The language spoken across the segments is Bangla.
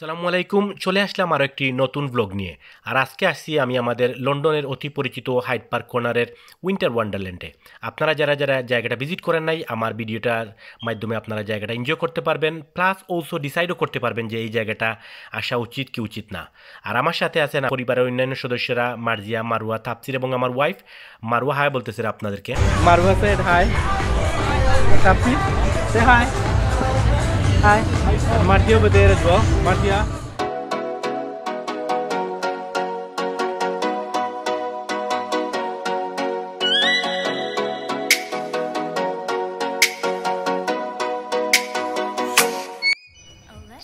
সালামু আলাইকুম চলে আসলাম আরও একটি নতুন ব্লগ নিয়ে। আর আজকে আসছি আমি আমাদের লন্ডনের অতি পরিচিত হাইড পার্ক কর্নারের উইন্টার ওয়ান্ডারল্যান্ডে আপনারা যারা যারা জায়গাটা ভিজিট করেন নাই আমার ভিডিওটার মাধ্যমে আপনারা জায়গাটা এনজয় করতে পারবেন প্লাস অলসো ডিসাইডও করতে পারবেন যে এই জায়গাটা আসা উচিত কি উচিত না। আর আমার সাথে আছেন পরিবারের অন্যান্য সদস্যরা মার্জিয়া মারুয়া তাপসির এবং আমার ওয়াইফ মারুয়া হায় বলতেছে আপনাদেরকে। মারুয়া hi. Tapsi, say hi. Martia there as well. Martia.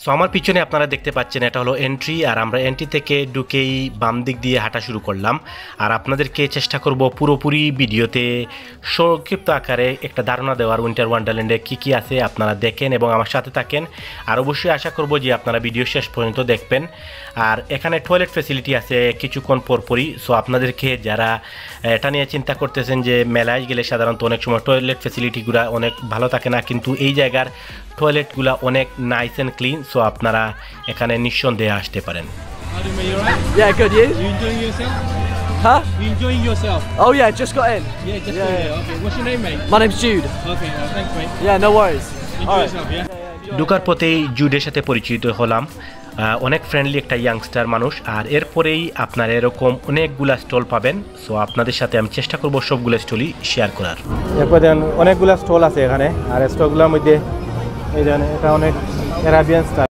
So আমার পিছনে আপনারা দেখতে পাচ্ছেন এটা হলো এন্ট্রি আর আমরা এন্ট্রি থেকে ঢুকেই বাম দিক দিয়ে হাঁটা শুরু করলাম। আর আপনাদেরকে চেষ্টা করব পুরোপুরি ভিডিওতে সংক্ষিপ্ত আকারে একটা ধারণা দেওয়ার উইন্টার ওয়ান্ডারল্যান্ডে কী কী আছে আপনারা দেখেন এবং আমার সাথে থাকেন। আর অবশ্যই আশা করব যে আপনারা ভিডিও শেষ পর্যন্ত দেখবেন। আর এখানে টয়লেট ফেসিলিটি আছে কিছুক্ষণ পরপরই। সো আপনাদেরকে যারা এটা নিয়ে চিন্তা করতেছেন যে মেলায় গেলে সাধারণত অনেক সময় টয়লেট ফেসিলিটিগুলো অনেক ভালো থাকে না, কিন্তু এই জায়গার টয়লেটগুলো অনেক নাইস এন্ড ক্লিন সো আপনারা এখানে নিঃসন্দেহে আসতে পারেন। ঢুকার পথেই জুডের সাথে পরিচিত হলাম। অনেক ফ্রেন্ডলি একটা ইয়াংস্টার মানুষ আর এরপরেই আপনার এরকম অনেকগুলা স্টল পাবেন। সো আপনাদের সাথে আমি চেষ্টা করব সবগুলো স্টলই শেয়ার করার। এরপর দেন অনেকগুলা স্টল আছে এখানে আর স্টলগুলোর মধ্যে এই জানে এটা অনেক অ্যারাবিয়ান স্টাইল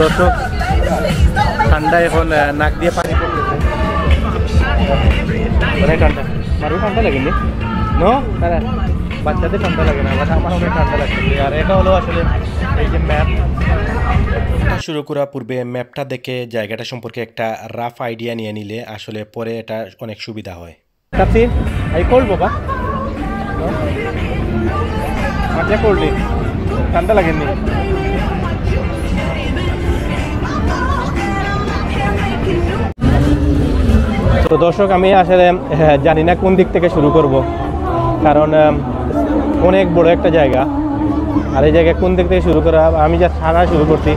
দর্শক ঠান্ডা এখন নাক দিয়ে পানি পড়তেছে। অনেক ঠান্ডা। মারু ঠান্ডা লাগেনি? নো তারা বাচ্চাদের ঠান্ডা লাগে না বাট আমার অনেক ঠান্ডা লাগছে আর এটা হলো আসলে এই যে ম্যাপ শুরু করার পূর্বে ম্যাপটা দেখে জায়গাটা সম্পর্কে একটা রাফ আইডিয়া নিয়ে নিলে আসলে পরে এটা অনেক সুবিধা হয়। তাপসি এই কোল্ড বাবা মাঠে কোল্ড ঠান্ডা লাগেনি। তো দর্শক আমি আসলে আহ, জানি না কোন দিক থেকে শুরু করব। কারণ অনেক বড় একটা জায়গা। আর এই জায়গায় কোন দিক থেকে শুরু করা আমি যা থানা শুরু করছি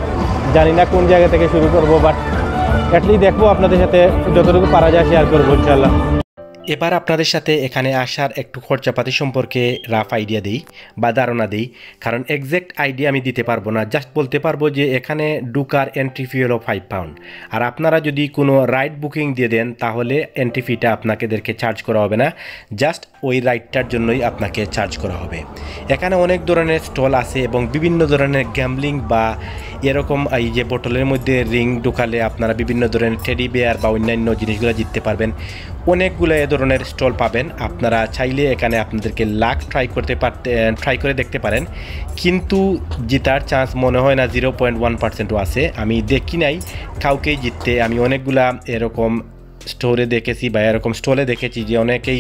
জানি না কোন জায়গা থেকে শুরু করব বাট অ্যাটলিস্ট দেখব আপনাদের সাথে যতটুকু পারা যায় শেয়ার করব ইনশাল্লাহ এবার আপনাদের সাথে এখানে আসার একটু খরচাপাতি সম্পর্কে রাফ আইডিয়া দিই বা ধারণা দিই, কারণ এক্স্যাক্ট আইডিয়া আমি দিতে পারব না। জাস্ট বলতে পারব যে এখানে ডুকার এন্ট্রি ফি হলো ফাইভ পাউন্ড আর আপনারা যদি কোনো রাইড বুকিং দিয়ে দেন, তাহলে এন্ট্রি ফিটা আপনাকেদেরকে চার্জ করা হবে না। জাস্ট ওই রাইডটার জন্যই আপনাকে চার্জ করা হবে। এখানে অনেক ধরনের স্টল আছে এবং বিভিন্ন ধরনের গ্যামলিং বা এরকম এই যে বোটলের মধ্যে রিং ঢুকালে আপনারা বিভিন্ন ধরনের টেডি বেয়ার বা অন্যান্য জিনিসগুলো জিততে পারবেন। অনেকগুলো এ ধরনের স্টল পাবেন। আপনারা চাইলে এখানে আপনাদেরকে লাখ ট্রাই করতে পারতে ট্রাই করে দেখতে পারেন। কিন্তু জেতার চান্স মনে হয় না জিরো পয়েন্ট ওয়ান পার্সেন্টও আছে। আমি দেখি নাই, কাউকেই জিততে। আমি অনেকগুলা এরকম স্টোরে দেখেছি বা এরকম স্টলে দেখেছি যে অনেকেই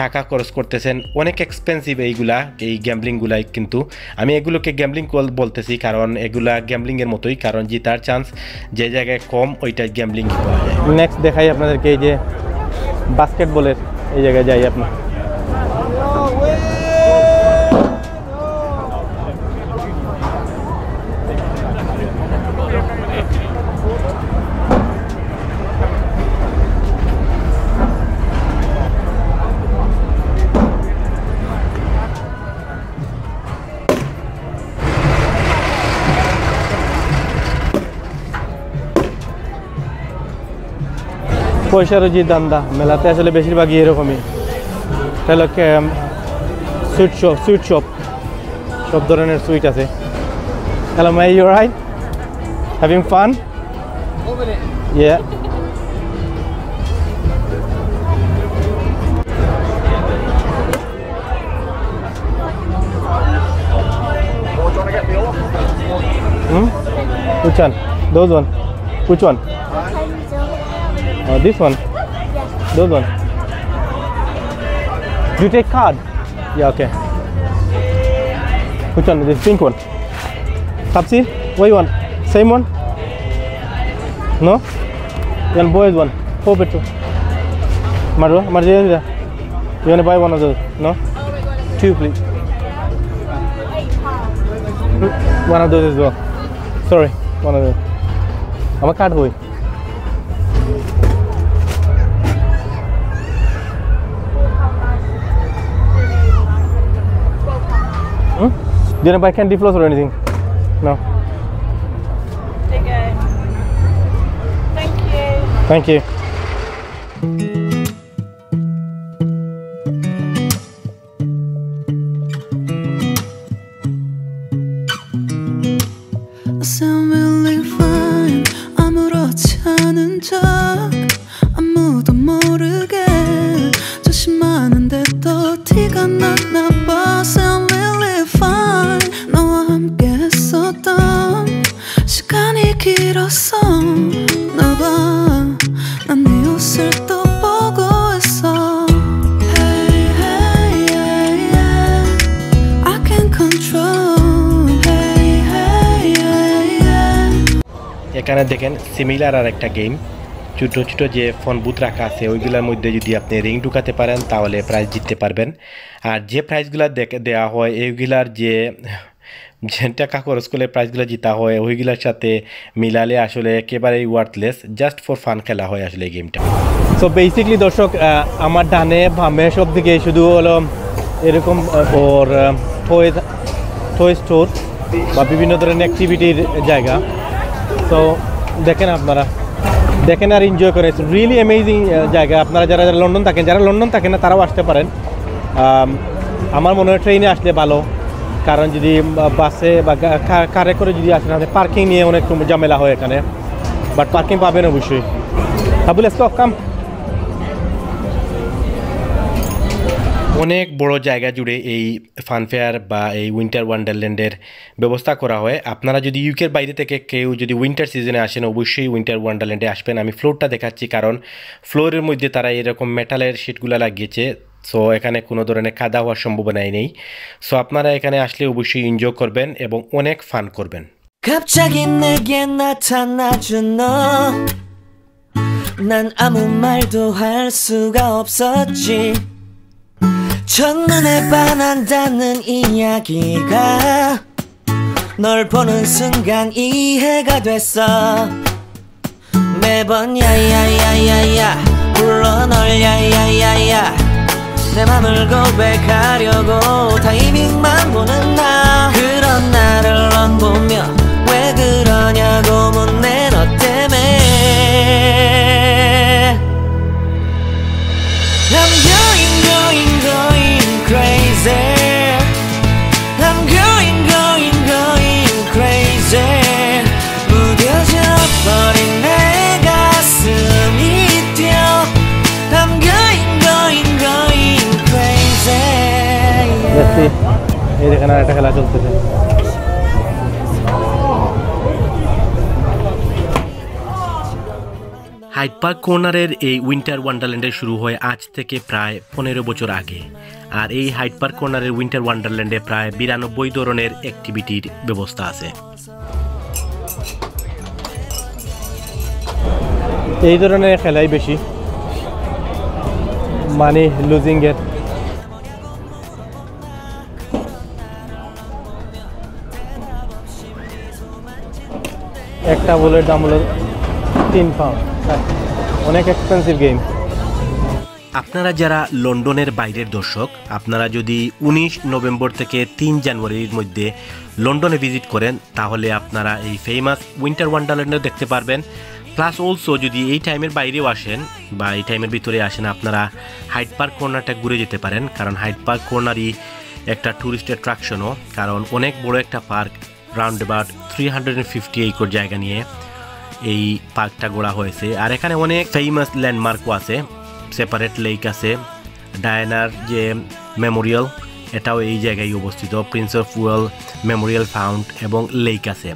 টাকা খরচ করতেছেন, অনেক এক্সপেন্সিভ এইগুলা, এই গ্যামলিংগুলাই কিন্তু। আমি এগুলোকে গ্যামলিং বলতেছি কারণ এগুলা গ্যামলিংয়ের মতোই, কারণ জেতার চান্স যে জায়গায় কম ওইটা যায়। নেক্সট দেখাই আপনাদেরকে এই যে বাস্কেটবলের এই জায়গায় যাই আপনার পয়সার যে দান্দা, মেলাতে আসলে বেশিরভাগই এরকমই এটা হলো সুইট শপ সুইট শপ সব ধরনের সুইট আছে hello my you right having fun ইয়ে Hmm? Which one? Those one. Which one? Oh, this one. Those one. Do you take card? Yeah, okay. Which one? This pink one. Tapsi, what you want? Same one? No? Then boys one. Four petrol. Marwa, Marja, you want to buy one of those? No? Two, please. One of those as well. Sorry, one of those. আমার কার্ড বই Didn't buy candy floss or anything? No. Thank you. Thank you. এখানে দেখেন সিমিলার আর একটা গেম ছোটো ছোটো যে ফোন বুথ রাখা আছে, ওইগুলোর মধ্যে যদি আপনি রিং ঢুকাতে পারেন, তাহলে প্রাইজ জিততে পারবেন। আর যে প্রাইজগুলো দেওয়া হয়, এইগুলার যে যে টাকা খরচ করলে প্রাইজগুলো জিতা হয়, ওইগুলোর সাথে মিলালে আসলে একেবারেই ওয়ার্থলেস জাস্ট ফর ফান খেলা হয় আসলে এই গেমটা সো বেসিকলি দর্শক আমার ডানে বামে সব দিকে শুধু হলো এরকম ওর টয় টয় স্টোর বা বিভিন্ন ধরনের অ্যাক্টিভিটির জায়গা। তো দেখেন আপনারা। দেখেন আর এনজয় করে রিয়েলি অ্যামেজিং জায়গা। আপনারা যারা যারা লন্ডন থাকেন, যারা লন্ডন থাকেন না, তারাও আসতে পারেন। আমার মনে হয় ট্রেনে আসলে ভালো। কারণ যদি বাসে বা কারে করে যদি আসেন, তাহলে পার্কিং নিয়ে অনেক ঝামেলা হয় এখানে। বাট পার্কিং পাবেন অবশ্যই। হাবুল স্টক কাম অনেক বড় জায়গা জুড়ে এই ফানফেয়ার বা এই উইন্টার ওয়ান্ডারল্যান্ডের ব্যবস্থা করা হয় আপনারা যদি ইউকের বাইরে থেকে কেউ যদি উইন্টার সিজনে আসেন অবশ্যই উইন্টার ওয়ান্ডারল্যান্ডে আসবেন আমি ফ্লোরটা দেখাচ্ছি কারণ ফ্লোরের মধ্যে তারা এরকম মেটালের শিটগুলো লাগিয়েছে সো এখানে কোনো ধরনের কাদা হওয়ার সম্ভাবনাই নেই সো আপনারা এখানে আসলে অবশ্যই এনজয় করবেন এবং অনেক ফান করবেন 갑자기 내게 나타나준 너. 난 아무 말도 할 수가 없었지. 첫눈에 반한다는 이야기가 널 보는 순간 이해가 됐어. 매번 야야야야야 불러 널 야야야야. 내 맘을 고백하려고 타이밍만 보는 나. 그런 나를 넌 보며 왜 그러냐고 묻네 crazy I'm going going going crazy 무뎌져 버린 내 가슴이 뛰어 I'm going going going crazy দেখছি এই দেখেন আর একটা খেলা চলতেছে হাইড পার্ক কর্নারের এই উইন্টার ওয়ান্ডারল্যান্ডে শুরু হয় আজ থেকে প্রায় পনেরো বছর আগে আর এই হাইড পার্ক কর্নারের উইন্টার ওয়ান্ডারল্যান্ডে প্রায় বিরানব্বই ধরনের অ্যাক্টিভিটির ব্যবস্থা আছে। এই ধরনের খেলাই বেশি। মানে লুজিং এর। একটা বলের দাম হলো তিন পাউন্ড অনেক এক্সপেন্সিভ গেম আপনারা যারা লন্ডনের বাইরের দর্শক, আপনারা যদি উনিশ নভেম্বর থেকে তিন জানুয়ারির মধ্যে লন্ডনে ভিজিট করেন, তাহলে আপনারা এই ফেমাস উইন্টার ওয়ান্ডারল্যান্ডও দেখতে পারবেন। প্লাস অলসো যদি এই টাইমের বাইরেও আসেন বা এই টাইমের ভিতরে আসেন, আপনারা হাইট পার্ক কর্নারটা ঘুরে যেতে পারেন, কারণ হাইট পার্ক কর্নারই একটা ট্যুরিস্ট অ্যাট্রাকশনও কারণ অনেক বড় একটা park round about three hundred fifty acre জায়গা নিয়ে এই পার্কটা গড়া হয়েছে। আর এখানে অনেক ফেমাস ল্যান্ডমার্কও আছে। সেপারেট লেক আছে ডায়নার যে মেমোরিয়াল এটাও এই জায়গায় অবস্থিত Prince of Wales memorial fountain এবং লেক আছে।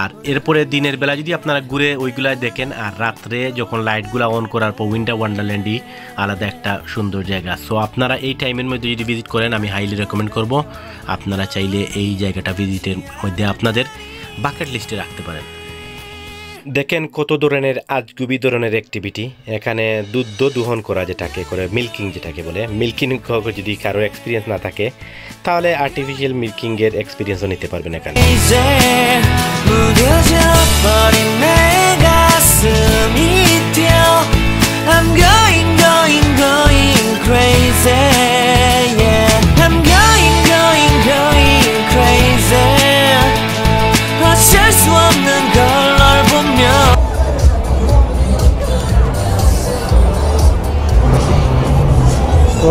আর এরপরে দিনের বেলা যদি আপনারা ঘুরে ওইগুলা দেখেন, আর রাত্রে যখন লাইটগুলো অন করার পর উইন্টার ওয়ান্ডারল্যান্ডই আলাদা একটা সুন্দর জায়গা। সো আপনারা এই টাইমের মধ্যে যদি ভিজিট করেন, আমি হাইলি রেকমেন্ড করব। আপনারা চাইলে এই জায়গাটা ভিজিটের মধ্যে আপনাদের বাকেট লিস্টে রাখতে পারেন। দেখেন কত ধরনের আজগুবি ধরনের অ্যাক্টিভিটি এখানে দুধ দোহন করা যেটাকে করে মিল্কিং যেটাকে বলে। মিল্কিং যদি কারও এক্সপিরিয়েন্স না থাকে, তাহলে আর্টিফিশিয়াল মিল্কিংয়ের এক্সপিরিয়েন্সও নিতে পারবেন এখানে। 이제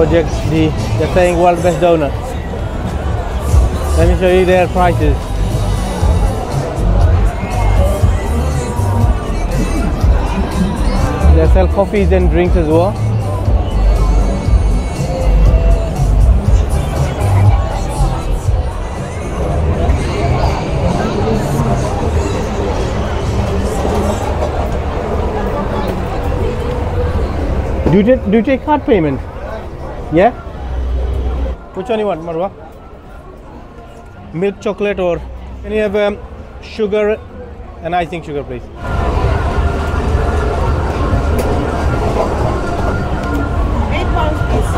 Project D. They're saying world best donut. Let me show you their prices. They sell coffees and drinks as well. Do you, do you take card payment? Yeah? Which one you want, Marwa? Milk chocolate or can you have um, sugar and icing sugar, please? Eight pounds, please.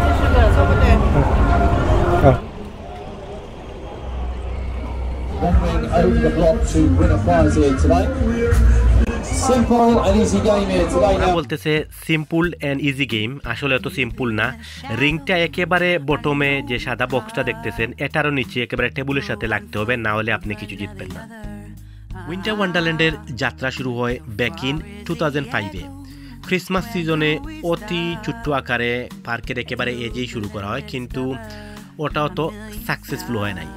The sugars over there. Oh. wondering over the block to win a prize here today. ওরা বলতেছে সিম্পল অ্যান্ড ইজি গেম আসলে এত সিম্পল না। রিংটা একেবারে বটমে যে সাদা বক্সটা দেখতেছেন এটারও নিচে একেবারে টেবিলের সাথে লাগতে হবে না হলে আপনি কিছু জিতবেন না। উইন্টার ওয়ান্ডারল্যান্ডের যাত্রা শুরু হয় ব্যাক ইন টু থাউজেন্ড ফাইভে ক্রিসমাস সিজনে অতি ছোট্ট আকারে পার্কের একেবারে এজেই শুরু করা হয় কিন্তু ওটাও তো সাকসেসফুল হয় নাই।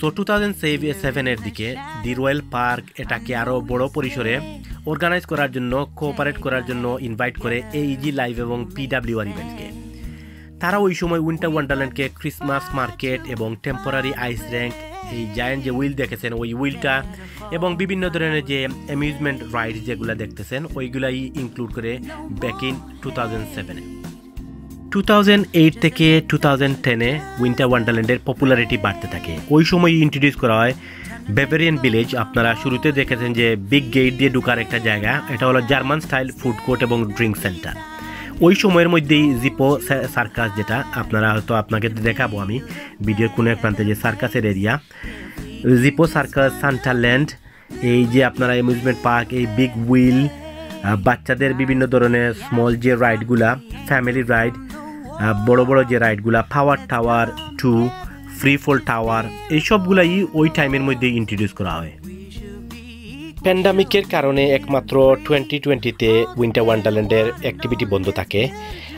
সো টু থাউজেন্ড সেভেনের দিকে দি রয়্যাল পার্ক এটাকে আরও বড় পরিসরে অর্গানাইজ করার জন্য কোঅপারেট করার জন্য ইনভাইট করে এইজি লাইভ এবং পিডাব্লিউআর ইভেন্টকে তারা ওই সময় উইন্টার ওয়ান্ডারল্যান্ডকে ক্রিসমাস মার্কেট এবং টেম্পোরারি আইস র্যাঙ্ক এই জায়ান্ট যে উইল দেখেছেন, ওই উইলটা এবং বিভিন্ন ধরনের যে অ্যামিউজমেন্ট রাইড যেগুলো দেখতেছেন, ওইগুলাই ইনক্লুড করে ব্যাক ইন টু থাউজেন্ড সেভেনে টু থেকে টু থাউজেন্ড টেনে উইন্টার ওয়ান্ডারল্যান্ডের পপুলারিটি বাড়তে থাকে। ওই সময় ইন্ট্রোডিউস করা হয় বেভেরিয়ান ভিলেজ আপনারা শুরুতে দেখেছেন যে বিগ গেট দিয়ে ঢুকার একটা জায়গা, এটা হলো জার্মান স্টাইল ফুড কোর্ট এবং ড্রিঙ্ক সেন্টার ওই সময়ের মধ্যেই জিপো সার্কাস যেটা, আপনারা হয়তো আপনাকে দেখাবো আমি ভিডিওর কোনো এক প্রান্তে যে সার্কাসের এরিয়া জিপো সার্কাস সান্টারল্যান্ড এই যে আপনারা অ্যামিউজমেন্ট পার্ক এই বিগ হুইল বাচ্চাদের বিভিন্ন ধরনের স্মল যে রাইডগুলা ফ্যামিলি রাইড বড় বড় যে রাইডগুলা power tower to free fall tower এইসবগুলাই ওই টাইমের মধ্যে ইন্ট্রোডিউস করা হয়। প্যান্ডামিকের কারণে একমাত্র টোয়েন্টি টোয়েন্টিতে উইন্টার ওয়ান্ডারল্যান্ডের অ্যাক্টিভিটি বন্ধ থাকে।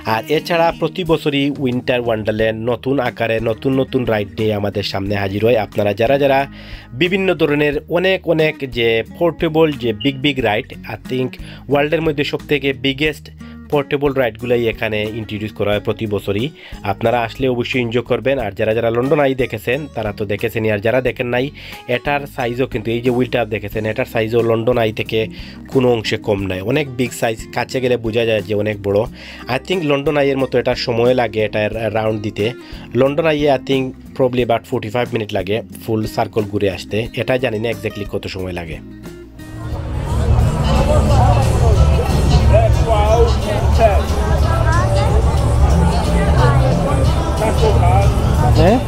আর এছাড়া প্রতি বছরই উইন্টার ওয়ান্ডারল্যান্ড নতুন আকারে নতুন নতুন রাইড নিয়ে আমাদের সামনে হাজির হয়। আপনারা যারা যারা বিভিন্ন ধরনের অনেক অনেক যে পোর্টেবল যে big big ride I think ওয়ার্ল্ডের মধ্যে সবথেকে বিগেস্ট পোর্টেবল রাইডগুলাই এখানে ইন্ট্রোডিউস করা হয় প্রতি বছরই। আপনারা আসলে অবশ্যই এনজয় করবেন। আর যারা যারা লন্ডন আই দেখেছেন, তারা তো দেখেছেনই। আর যারা দেখেন নাই, এটার সাইজও কিন্তু এই যে হুইলটা দেখেছেন, এটার সাইজও লন্ডন আই থেকে কোনো অংশে কম নয় অনেক বিগ সাইজ কাছে গেলে বোঝা যায় যে অনেক বড়। আই থিঙ্ক লন্ডন আইয়ের মতো এটা সময় লাগে এটা রাউন্ড দিতে। লন্ডন আইয়ে I think probably about forty five minute লাগে ফুল সার্কল ঘুরে আসতে। এটা জানি না এক্স্যাক্টলি কত সময় লাগে। Marcelo? É?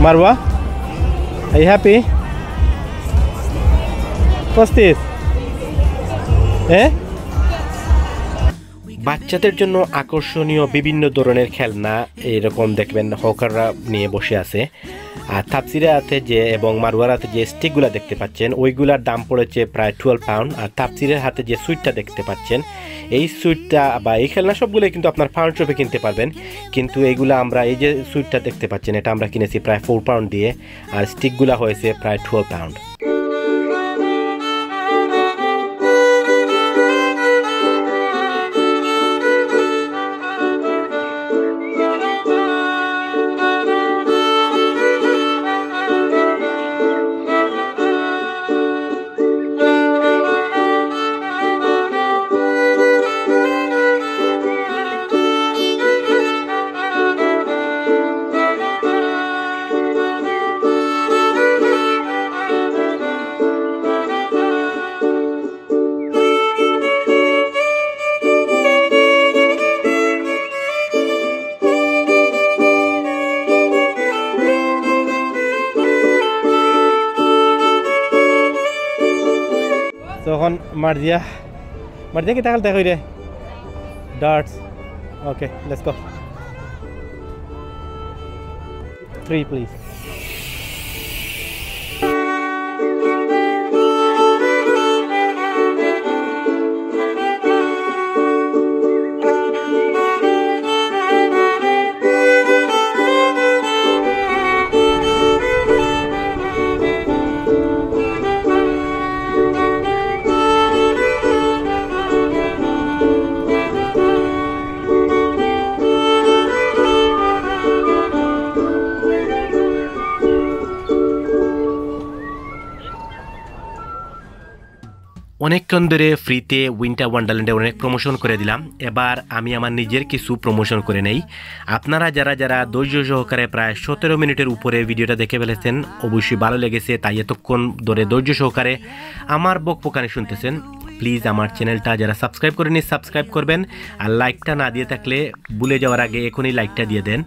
Marwa? Are you happy? What's this? Eh? বাচ্চাদের জন্য আকর্ষণীয় বিভিন্ন ধরনের খেলনা, এরকম দেখবেন হকাররা নিয়ে বসে আছে। আর তাপসিরাতে যে, এবং মারুয়ারাতে যে, স্টিকগুলো দেখতে পাচ্ছেন। ওইগুলার দাম পড়েছে প্রায় টুয়েলভ পাউন্ড আর তাপসিরের হাতে যে সুইটটা দেখতে পাচ্ছেন, এই সুইটটা বা এই খেলনা সবগুলো কিন্তু আপনার পাউন্ড শপে কিনতে পারবেন। কিন্তু এইগুলো আমরা, এই যে সুইটটা দেখতে পাচ্ছেন, এটা আমরা কিনেছি প্রায় ফোর পাউন্ড দিয়ে। আর স্টিকগুলো হয়েছে প্রায় টুয়েলভ পাউন্ড তখন মার্জিয়া মার্জিয়া কি তাকাল দেখো রে ডার্টস ওকে লেটস গো অনেকক্ষণ ধরে ফ্রিতে উইন্টার ওয়ান্ডারল্যান্ডে অনেক প্রমোশন করে দিলাম। এবার আমি আমার নিজের কিছু প্রমোশন করে নেই। আপনারা যারা যারা ধৈর্য সহকারে প্রায় সতেরো মিনিটের উপরে ভিডিওটা দেখে ফেলেছেন, অবশ্যই ভালো লেগেছে, তাই এতক্ষণ ধরে ধৈর্য সহকারে আমার বকপকানি শুনতেছেন। প্লিজ আমার চ্যানেলটা যারা সাবস্ক্রাইব করেনি সাবস্ক্রাইব করবেন। আর লাইকটা না দিয়ে থাকলে ভুলে যাওয়ার আগে এখনই লাইকটা দিয়ে দেন।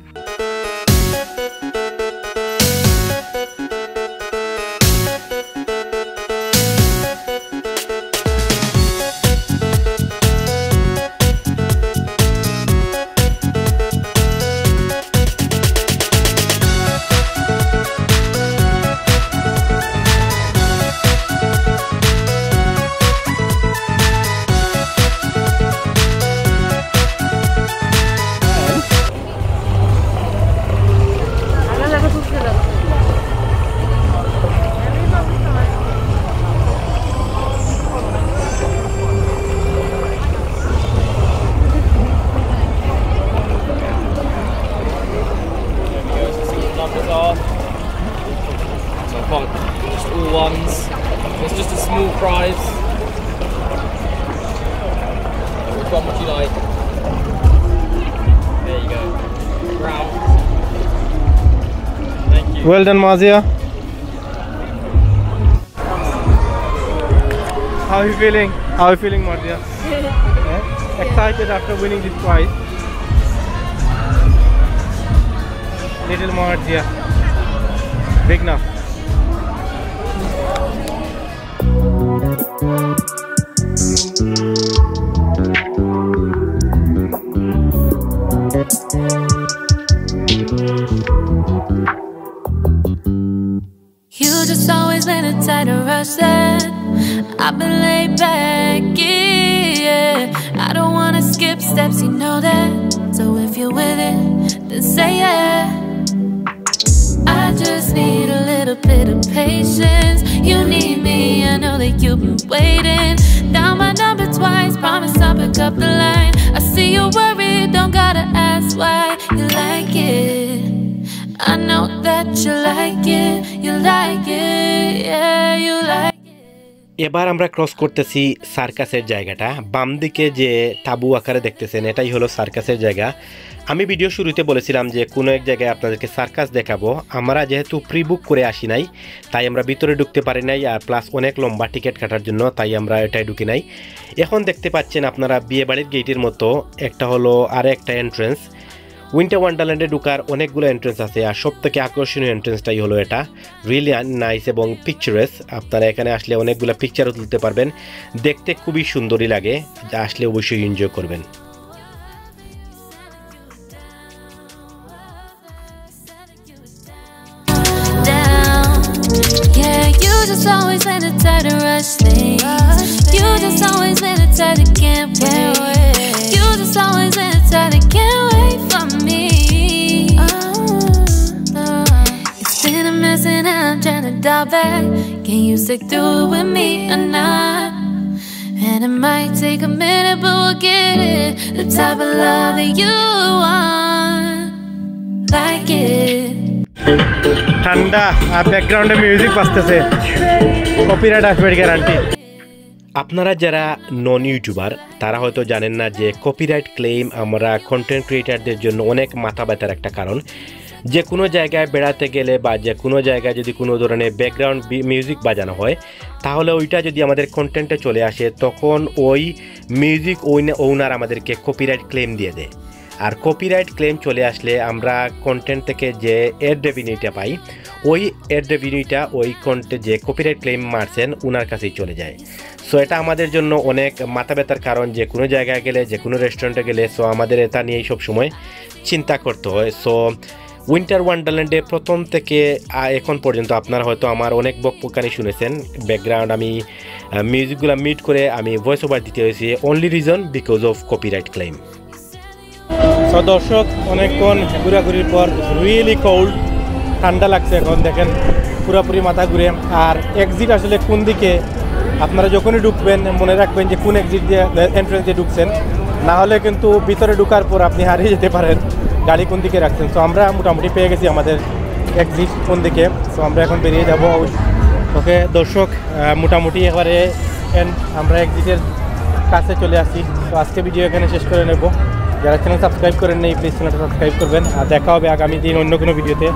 Thank done, Mazia. How are you feeling? How are you feeling, Mazia? Eh? Excited after winning this prize? Little Mazia. Big now. You just always been a tighter rush that I've been laid back, yeah. I don't wanna skip steps, you know that. So if you're with it, then say yeah. I just need a little bit of patience. You need me, I know that you've been waiting. Down my number twice, promise I'll pick up the line. I see you're worried, don't gotta ask why you like it. এবার আমরা ক্রস করতেছি সার্কাসের জায়গাটা। বাম দিকে যে তাবু আকারে দেখতেছেন, এটাই হলো সার্কাসের জায়গা। আমি ভিডিও শুরুতে বলেছিলাম যে কোনো এক জায়গায় আপনাদেরকে সার্কাস দেখাবো। আমরা যেহেতু প্রি বুক করে আসি নাই, তাই আমরা ভিতরে ঢুকতে পারি নাই আর প্লাস অনেক লম্বা টিকিট কাটার জন্য, তাই আমরা এটাই ঢুকি নাই। এখন দেখতে পাচ্ছেন আপনারা বিয়েবাড়ির গেটের মতো, একটা হলো আর একটা এন্ট্রেন্স উইন্টার ওয়ান্ডারল্যান্ডে ঢুকার অনেকগুলো এন্ট্রেন্স আছে, আর সব থেকে আকর্ষণীয় এন্ট্রেন্সটাই হলো এটা। রিয়েলি নাইস এবং পিকচারেস আপনারা এখানে আসলে অনেকগুলো পিকচারও তুলতে পারবেন। দেখতে খুবই সুন্দরই লাগে। যা আসলে অবশ্যই এনজয় করবেন। Just always had a to rush things. You just always had a to can't. Trying back. Can you stick through it with me or not? And it might take a minute, but we'll get it. The type of love that you want, like it. ঠান্ডা আর ব্যাকগ্রাউন্ডে মিউজিক বাজতেছে কপিরাইট আসবে গ্যারান্টি আপনারা যারা নন ইউটিউবার তারা হয়তো জানেন না যে কপিরাইট ক্লেম আমরা কন্টেন্ট ক্রিয়েটারদের জন্য অনেক মাথা ব্যথার একটা কারণ যে কোনো জায়গায় বেড়াতে গেলে বা যে কোনো জায়গায় যদি কোনো ধরনের ব্যাকগ্রাউন্ড মিউজিক বাজানো হয়, তাহলে ওইটা যদি আমাদের কন্টেন্টে চলে আসে, তখন ওই মিউজিক ওনার আমাদেরকে কপিরাইট ক্লেম দিয়ে দেয়। আর কপিরাইট ক্লেম চলে আসলে আমরা কন্টেন্ট থেকে যে এড রেভিনিউটা পাই, ওই এড রেভিনিউটা ওই কন্টে যে কপিরাইট ক্লেম মারছেন ওনার কাছেই চলে যায়। সো এটা আমাদের জন্য অনেক মাথা ব্যথার কারণ যে কোনো জায়গায় গেলে যে কোনো রেস্টুরেন্টে গেলে সো আমাদের এটা নিয়েই সবসময় চিন্তা করতে হয়। সো উইন্টার ওয়ান্ডারল্যান্ডে প্রথম থেকে এখন পর্যন্ত আপনারা হয়তো আমার অনেক বকপকানি শুনেছেন। ব্যাকগ্রাউন্ড আমি মিউজিকগুলো মিট করে আমি ভয়েস ওভার দিতে হয়েছি। Only reason because of copyright claim দর্শক, অনেকক্ষণ ঘোরাঘুরির পর রিয়েলি কোল্ড ঠান্ডা লাগছে এখন, দেখেন, পুরোপুরি মাথা ঘুরে। আর এক্সিট আসলে কোন দিকে? আপনারা যখনই ঢুকবেন, মনে রাখবেন যে কোন এক্সিট দিয়ে এন্ট্রেন্স দিয়ে ঢুকছেন। না হলে কিন্তু ভিতরে ঢুকার পর আপনি হারিয়ে যেতে পারেন। গাড়ি কোন দিকে রাখছেন? সো আমরা মোটামুটি পেয়ে গেছি আমাদের এক্সিট কোন দিকে। সো আমরা এখন বেরিয়ে যাব। ওকে দর্শক মোটামুটি এবারে end আমরা এক্সিটের কাছে চলে আসি। তো আজকে ভিডিও এখানে শেষ করে নেব। যারা চ্যানেল সাবস্ক্রাইব করেন নেই প্লিজ চ্যানেলটা সাবস্ক্রাইব করবেন। আর দেখা হবে আগামী দিন অন্য কোনো ভিডিওতে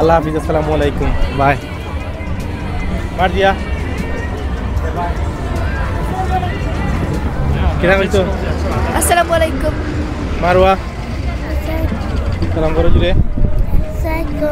আল্লাহ হাফিজ আসসালামু আলাইকুম। বাই। মার্জিয়া। কিরা হইতো আসসালামু আলাইকুম। মারওয়া সালাম করো জুড়ে সালাম